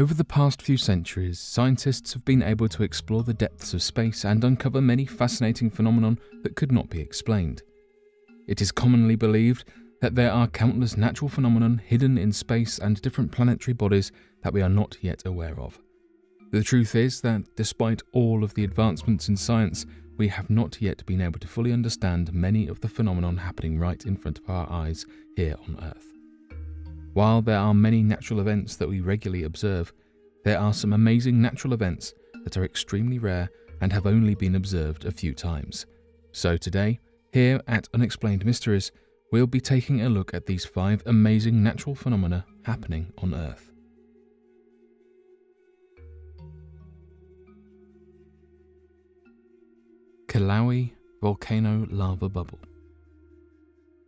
Over the past few centuries, scientists have been able to explore the depths of space and uncover many fascinating phenomena that could not be explained. It is commonly believed that there are countless natural phenomena hidden in space and different planetary bodies that we are not yet aware of. The truth is that despite all of the advancements in science, we have not yet been able to fully understand many of the phenomena happening right in front of our eyes here on Earth. While there are many natural events that we regularly observe, there are some amazing natural events that are extremely rare and have only been observed a few times. So today, here at Unexplained Mysteries, we'll be taking a look at these five amazing natural phenomena happening on Earth. Kilauea Volcano Lava Bubble.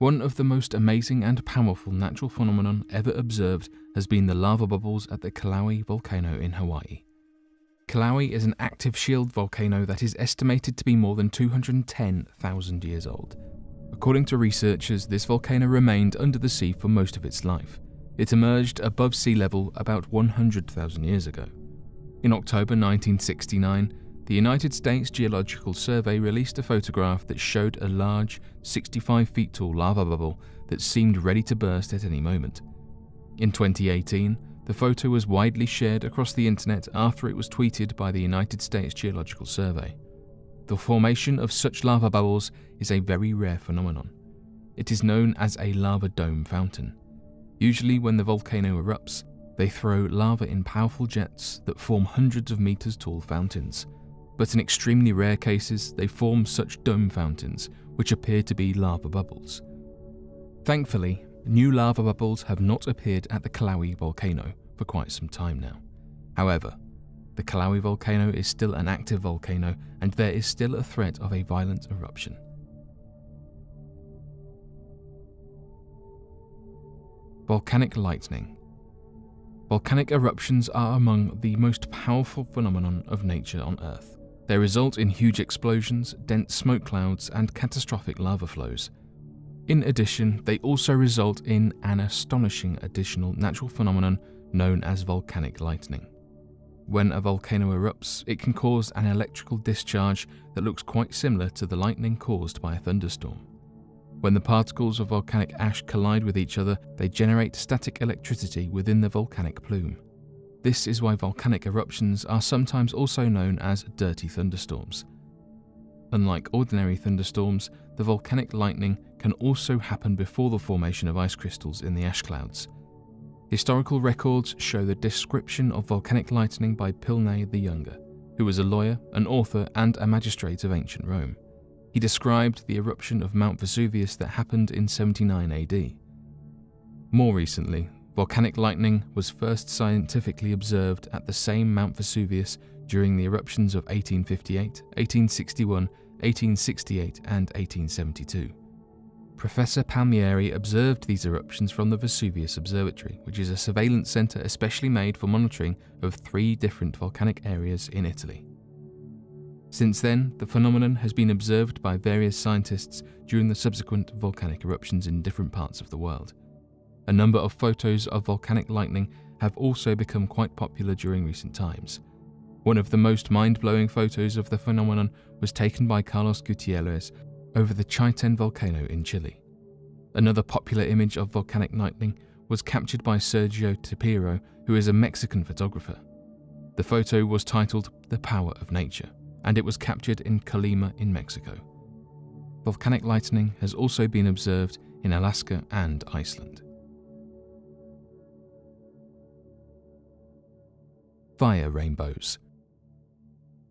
One of the most amazing and powerful natural phenomenon ever observed has been the lava bubbles at the Kilauea volcano in Hawaii. Kilauea is an active shield volcano that is estimated to be more than 210,000 years old. According to researchers, this volcano remained under the sea for most of its life. It emerged above sea level about 100,000 years ago. In October 1969, the United States Geological Survey released a photograph that showed a large, 65 feet tall lava bubble that seemed ready to burst at any moment. In 2018, the photo was widely shared across the internet after it was tweeted by the United States Geological Survey. The formation of such lava bubbles is a very rare phenomenon. It is known as a lava dome fountain. Usually, when the volcano erupts, they throw lava in powerful jets that form hundreds of meters tall fountains but in extremely rare cases, they form such dome fountains, which appear to be lava bubbles. Thankfully, new lava bubbles have not appeared at the Kilauea volcano for quite some time now. However, the Kilauea volcano is still an active volcano and there is still a threat of a violent eruption. Volcanic lightning. Volcanic eruptions are among the most powerful phenomenon of nature on Earth. They result in huge explosions, dense smoke clouds, and catastrophic lava flows. In addition, they also result in an astonishing additional natural phenomenon known as volcanic lightning. When a volcano erupts, it can cause an electrical discharge that looks quite similar to the lightning caused by a thunderstorm. When the particles of volcanic ash collide with each other, they generate static electricity within the volcanic plume. This is why volcanic eruptions are sometimes also known as dirty thunderstorms. Unlike ordinary thunderstorms, the volcanic lightning can also happen before the formation of ice crystals in the ash clouds. Historical records show the description of volcanic lightning by Pliny the Younger, who was a lawyer, an author, and a magistrate of ancient Rome. He described the eruption of Mount Vesuvius that happened in 79 AD. More recently, Volcanic lightning was first scientifically observed at the same Mount Vesuvius during the eruptions of 1858, 1861, 1868, and 1872. Professor Palmieri observed these eruptions from the Vesuvius Observatory, which is a surveillance centre especially made for monitoring of three different volcanic areas in Italy. Since then, the phenomenon has been observed by various scientists during the subsequent volcanic eruptions in different parts of the world. A number of photos of volcanic lightning have also become quite popular during recent times. One of the most mind blowing photos of the phenomenon was taken by Carlos Gutierrez over the Chaiten volcano in Chile. Another popular image of volcanic lightning was captured by Sergio Tapiro, who is a Mexican photographer. The photo was titled The Power of Nature, and it was captured in Colima in Mexico. Volcanic lightning has also been observed in Alaska and Iceland. Fire rainbows.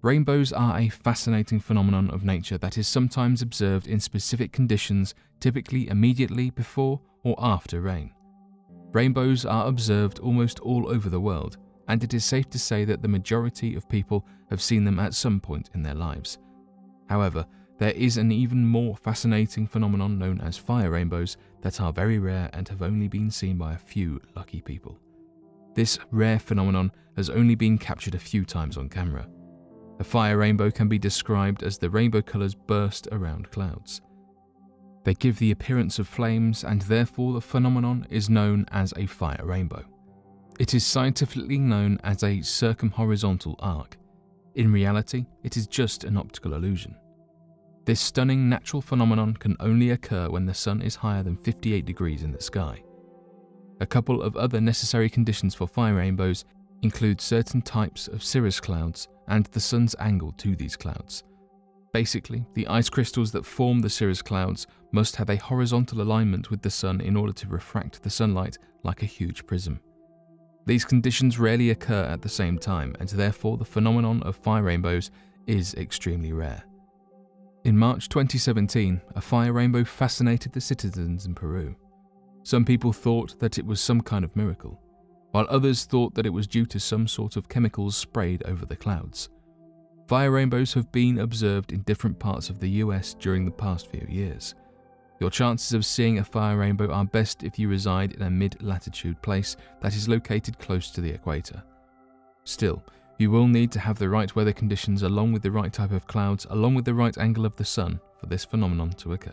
Rainbows are a fascinating phenomenon of nature that is sometimes observed in specific conditions, typically immediately before or after rain. Rainbows are observed almost all over the world, and it is safe to say that the majority of people have seen them at some point in their lives. However, there is an even more fascinating phenomenon known as fire rainbows that are very rare and have only been seen by a few lucky people. This rare phenomenon has only been captured a few times on camera. A fire rainbow can be described as the rainbow colours burst around clouds. They give the appearance of flames, and therefore the phenomenon is known as a fire rainbow. It is scientifically known as a circumhorizontal arc. In reality, it is just an optical illusion. This stunning natural phenomenon can only occur when the sun is higher than 58 degrees in the sky. A couple of other necessary conditions for fire rainbows include certain types of cirrus clouds and the sun's angle to these clouds. Basically, the ice crystals that form the cirrus clouds must have a horizontal alignment with the sun in order to refract the sunlight like a huge prism. These conditions rarely occur at the same time, and therefore the phenomenon of fire rainbows is extremely rare. In March 2017, a fire rainbow fascinated the citizens in Peru. Some people thought that it was some kind of miracle, while others thought that it was due to some sort of chemicals sprayed over the clouds. Fire rainbows have been observed in different parts of the US during the past few years. Your chances of seeing a fire rainbow are best if you reside in a mid latitude place that is located close to the equator. Still, you will need to have the right weather conditions along with the right type of clouds, along with the right angle of the sun for this phenomenon to occur.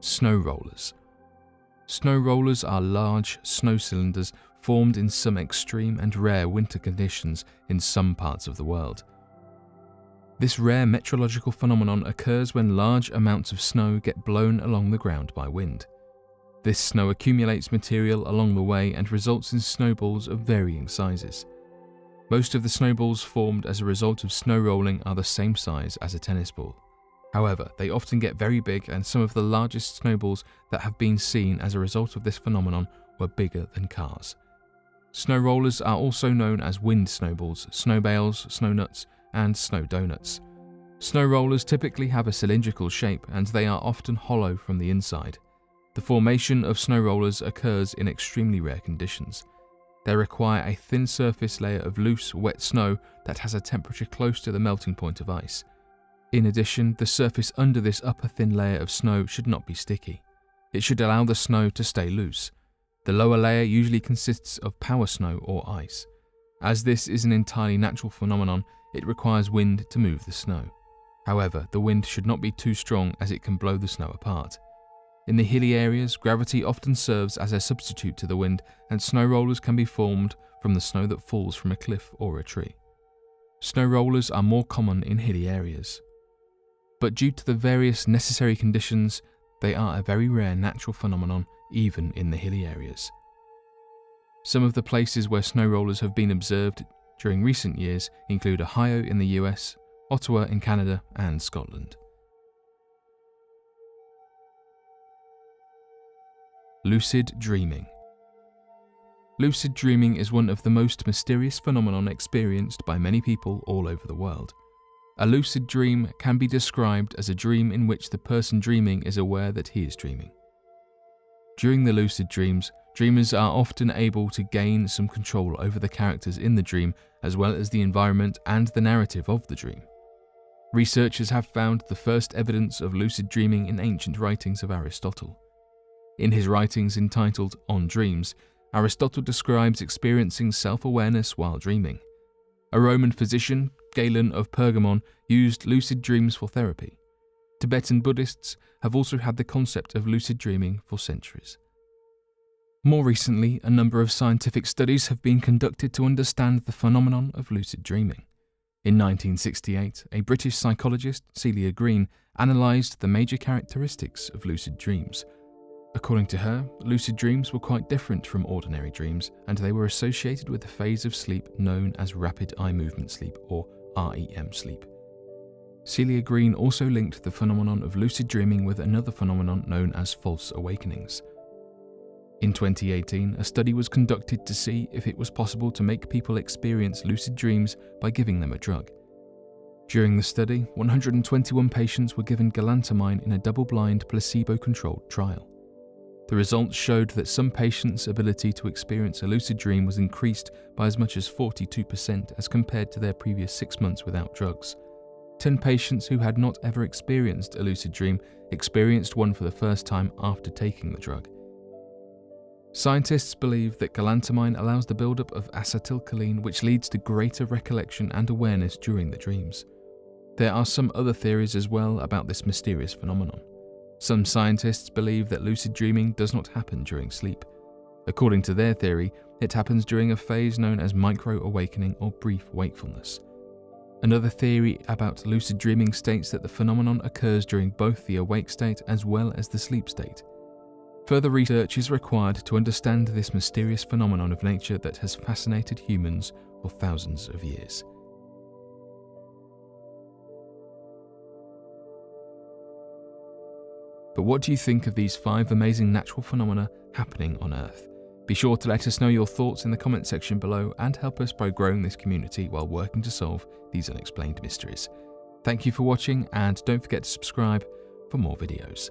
Snow rollers. Snow rollers are large snow cylinders formed in some extreme and rare winter conditions in some parts of the world. This rare meteorological phenomenon occurs when large amounts of snow get blown along the ground by wind. This snow accumulates material along the way and results in snowballs of varying sizes. Most of the snowballs formed as a result of snow rolling are the same size as a tennis ball. However, they often get very big, and some of the largest snowballs that have been seen as a result of this phenomenon were bigger than cars. Snow rollers are also known as wind snowballs, snow bales, snow nuts, and snow donuts. Snow rollers typically have a cylindrical shape and they are often hollow from the inside. The formation of snow rollers occurs in extremely rare conditions. They require a thin surface layer of loose, wet snow that has a temperature close to the melting point of ice. In addition, the surface under this upper thin layer of snow should not be sticky. It should allow the snow to stay loose. The lower layer usually consists of power snow or ice. As this is an entirely natural phenomenon, it requires wind to move the snow. However, the wind should not be too strong as it can blow the snow apart. In the hilly areas, gravity often serves as a substitute to the wind, and snow rollers can be formed from the snow that falls from a cliff or a tree. Snow rollers are more common in hilly areas. But due to the various necessary conditions, they are a very rare natural phenomenon even in the hilly areas. Some of the places where snow rollers have been observed during recent years include Ohio in the US, Ottawa in Canada, and Scotland. Lucid dreaming. Lucid dreaming is one of the most mysterious phenomenon experienced by many people all over the world. A lucid dream can be described as a dream in which the person dreaming is aware that he is dreaming. During the lucid dreams, dreamers are often able to gain some control over the characters in the dream as well as the environment and the narrative of the dream. Researchers have found the first evidence of lucid dreaming in ancient writings of Aristotle. In his writings entitled On Dreams, Aristotle describes experiencing self awareness while dreaming. A Roman physician, Galen of Pergamon, used lucid dreams for therapy. Tibetan Buddhists have also had the concept of lucid dreaming for centuries. More recently, a number of scientific studies have been conducted to understand the phenomenon of lucid dreaming. In 1968, a British psychologist, Celia Green, analysed the major characteristics of lucid dreams. According to her, lucid dreams were quite different from ordinary dreams, and they were associated with a phase of sleep known as rapid eye movement sleep, or REM sleep. Celia Green also linked the phenomenon of lucid dreaming with another phenomenon known as false awakenings. In 2018, a study was conducted to see if it was possible to make people experience lucid dreams by giving them a drug. During the study, 121 patients were given galantamine in a double blind, placebo controlled trial. The results showed that some patients' ability to experience a lucid dream was increased by as much as 42% as compared to their previous six months without drugs. 10 patients who had not ever experienced a lucid dream experienced one for the first time after taking the drug. Scientists believe that galantamine allows the buildup of acetylcholine, which leads to greater recollection and awareness during the dreams. There are some other theories as well about this mysterious phenomenon. Some scientists believe that lucid dreaming does not happen during sleep. According to their theory, it happens during a phase known as micro awakening or brief wakefulness. Another theory about lucid dreaming states that the phenomenon occurs during both the awake state as well as the sleep state. Further research is required to understand this mysterious phenomenon of nature that has fascinated humans for thousands of years. But what do you think of these five amazing natural phenomena happening on Earth? Be sure to let us know your thoughts in the comment section below and help us by growing this community while working to solve these unexplained mysteries. Thank you for watching and don't forget to subscribe for more videos.